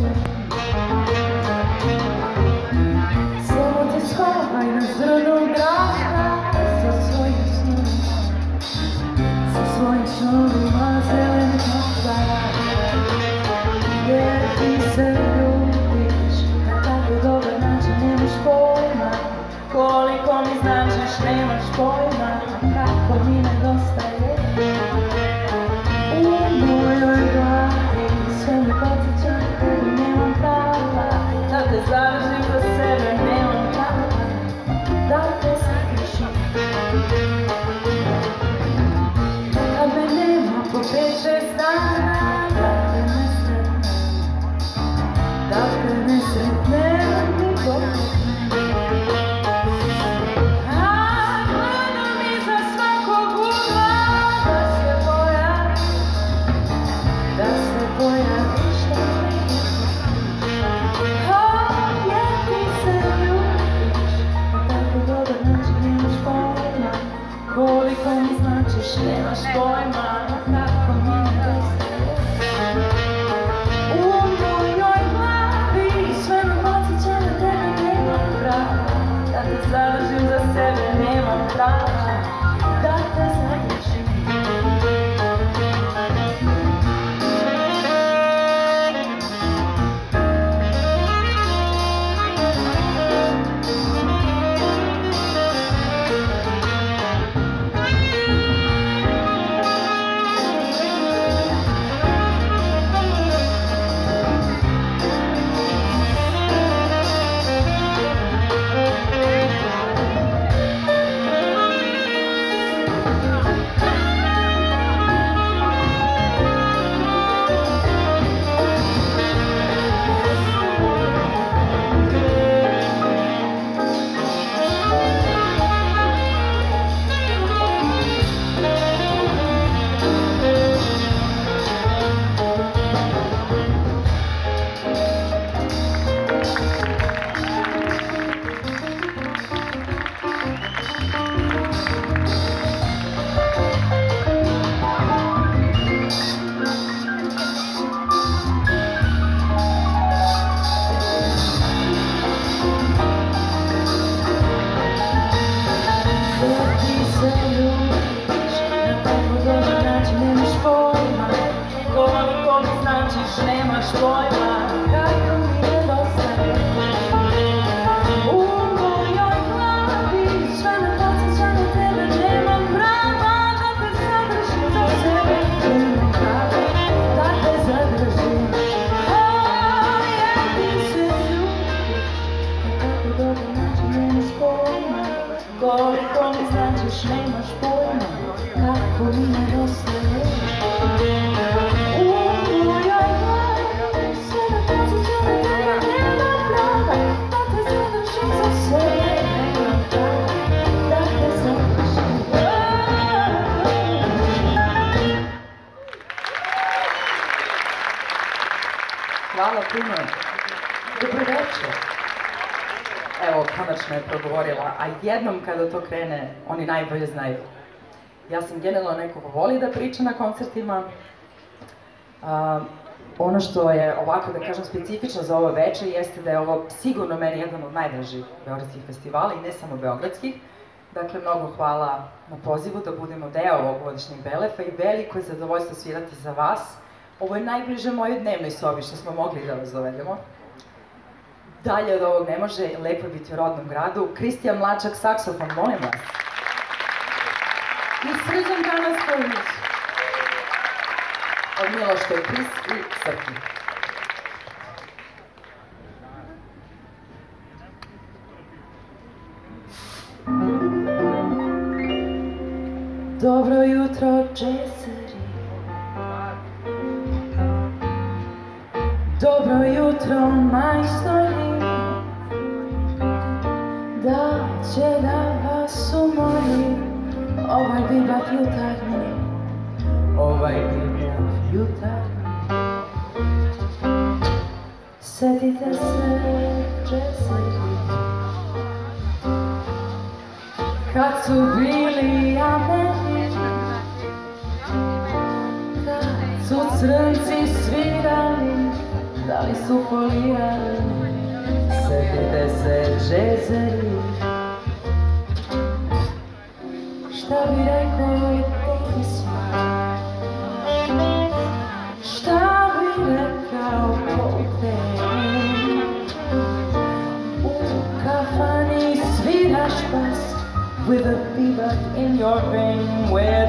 noći Samo nemaš pojma, kako mi nedostaješ U mojoj glavi sve me podsjeća na tebe, nemam Da te zadržim za sebe, nemam prava koliko mi značiš, nemaš pojma Kako mi nedostaješ Hvala puno. Dobro večer. Evo, konačno je progovorila, a jednom kada to krene, oni najbolje znaju. Ja sam generalno neko ko voli da priča na koncertima. A, ono što je ovako, da kažem, specifično za ovo večer jeste da je ovo sigurno meni jedan od najdražih beogradskih festivala i ne samo beogradskih. Dakle, mnogo hvala na pozivu da budemo deo ovog godišnjeg Belefa i veliko je zadovoljstvo svirati za vas. Ovo je najbliže mojoj dnevnoj sobi što smo mogli da vas dovedemo. Dalje od ovog ne može, lepo je biti u rodnom gradu. Kristijan Mlačak, saksofon, molim vas. I Srđan Danasković. Od Kris i Srki. Dobro jutro, džeseri Dobro jutro, majstori Da će da vas umori Ovaj bibat jutarnji Ovaj bibat jutarnji Setite se, džeseri Kad su bili ameni Kad su crnci svirali da li su folirali, setite se džezeri. Šta bi rekao i pisma, šta bi rekao Coltrane. U kafani sviraš bas, with a bebop in your vein, with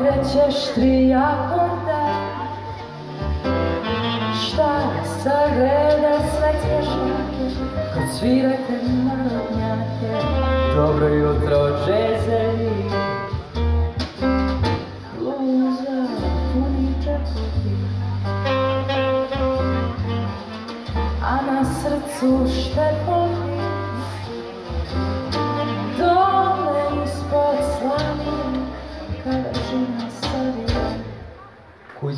Okrećeš tri akorda Šta sad vrede sve cvješnjake Kad svirate narodnjake Dobro jutro džezeri Bluza puni džepovi A na srcu štepovi Dole ispod slavije, kada 深蓝色的湖